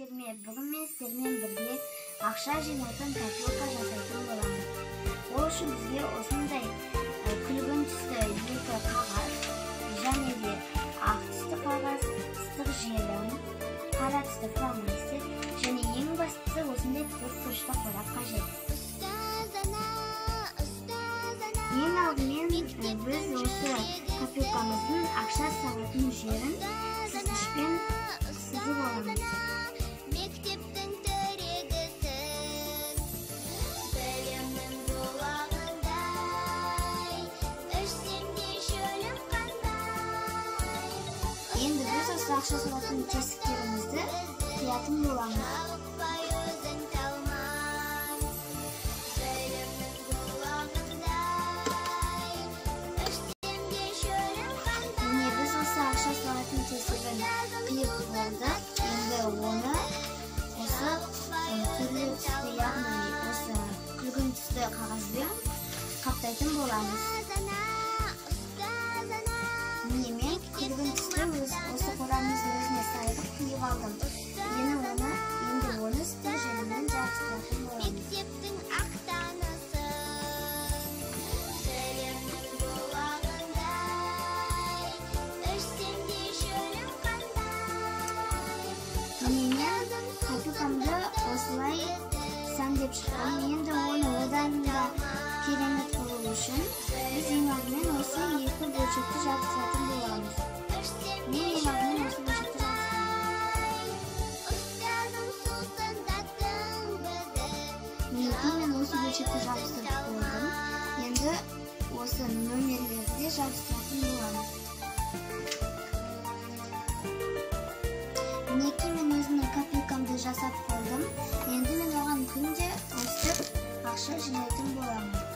армысыздарме бүгін мен сіздермен бірге ақша жинайтын копилка жасайтын боламын. Ол үшін бізге осындай күлгін түсті екі қағаз және де ақ түсті қағаз ыстық желім қара түсті фломастер және ең бастысы осындай төрт бұрышты қорап қажет. Ең алдымен біз осы копилкамыздың ақша салатын жерін сызғышпен енді біз осы ақша салатын тесіктерімізді қиятын боламыз жалықпай өзің талмай сәндеп шықтым енді оны одан да керемет қылу үшін біз ең алдымен осы екі бөлшекті жабыстыратын боламыз ішсем мен ең алдымен осы бөлшекті жабыстырамын ұстазым сусындаттың бізді 休息你下就不冷